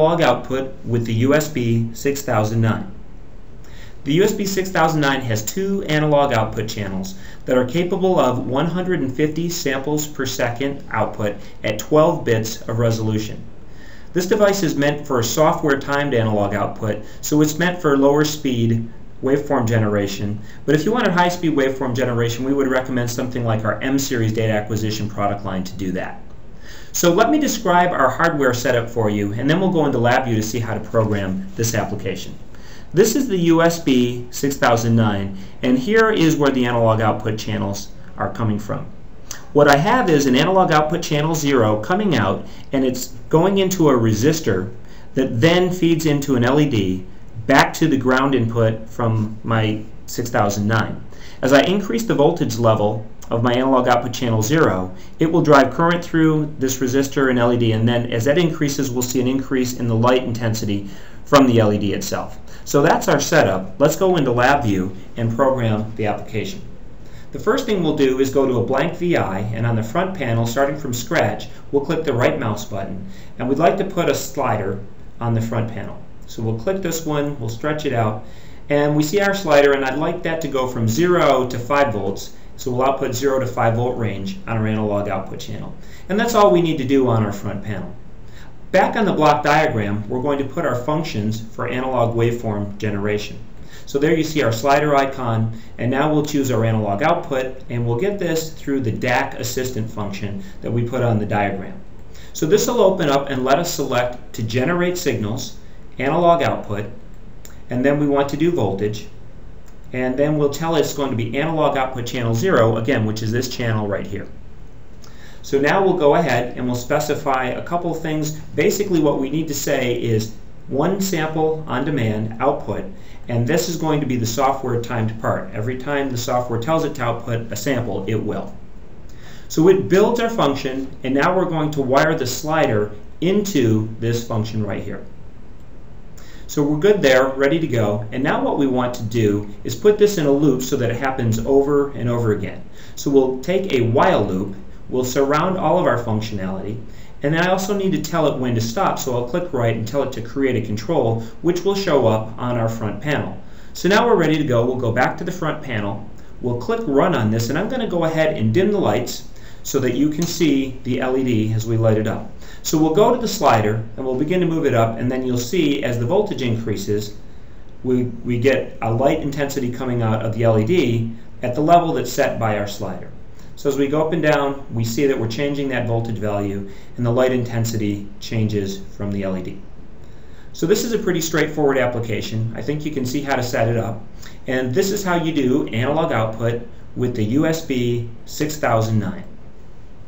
analog output with the USB 6009. The USB 6009 has two analog output channels that are capable of 150 samples per second output at 12 bits of resolution. This device is meant for a software timed analog output, so it's meant for lower speed waveform generation. But if you wanted high speed waveform generation, we would recommend something like our M series data acquisition product line to do that. So let me describe our hardware setup for you, and then we'll go into LabVIEW to see how to program this application. This is the USB 6009, and here is where the analog output channels are coming from. What I have is an analog output channel 0 coming out, and it's going into a resistor that then feeds into an LED back to the ground input from my 6009. As I increase the voltage level of my analog output channel 0, it will drive current through this resistor and LED, and then as that increases, we'll see an increase in the light intensity from the LED itself. So that's our setup. Let's go into LabVIEW and program the application. The first thing we'll do is go to a blank VI, and on the front panel, starting from scratch, we'll click the right mouse button, and we'd like to put a slider on the front panel. So we'll click this one, we'll stretch it out, and we see our slider, and I'd like that to go from 0 to 5 volts, so we'll output 0 to 5 volt range on our analog output channel. And that's all we need to do on our front panel. Back on the block diagram, we're going to put our functions for analog waveform generation. So there you see our slider icon, and now we'll choose our analog output, and we'll get this through the DAQ assistant function that we put on the diagram. So this will open up and let us select to generate signals, analog output, and then we want to do voltage, and then we'll tell it it's going to be analog output channel 0, again, which is this channel right here. So now we'll go ahead and we'll specify a couple things. Basically what we need to say is one sample on demand output, and this is going to be the software timed part. Every time the software tells it to output a sample, it will. So it builds our function, and now we're going to wire the slider into this function right here. So we're good there, ready to go. And now what we want to do is put this in a loop so that it happens over and over again. So we'll take a while loop, we'll surround all of our functionality, and then I also need to tell it when to stop, so I'll click right and tell it to create a control, which will show up on our front panel. So now we're ready to go. We'll go back to the front panel. We'll click run on this, and I'm going to go ahead and dim the lights so that you can see the LED as we light it up. So we'll go to the slider and we'll begin to move it up and then you'll see as the voltage increases we, we get a light intensity coming out of the LED at the level that's set by our slider. So as we go up and down we see that we're changing that voltage value and the light intensity changes from the LED. So this is a pretty straightforward application. I think you can see how to set it up. And this is how you do analog output with the USB 6009.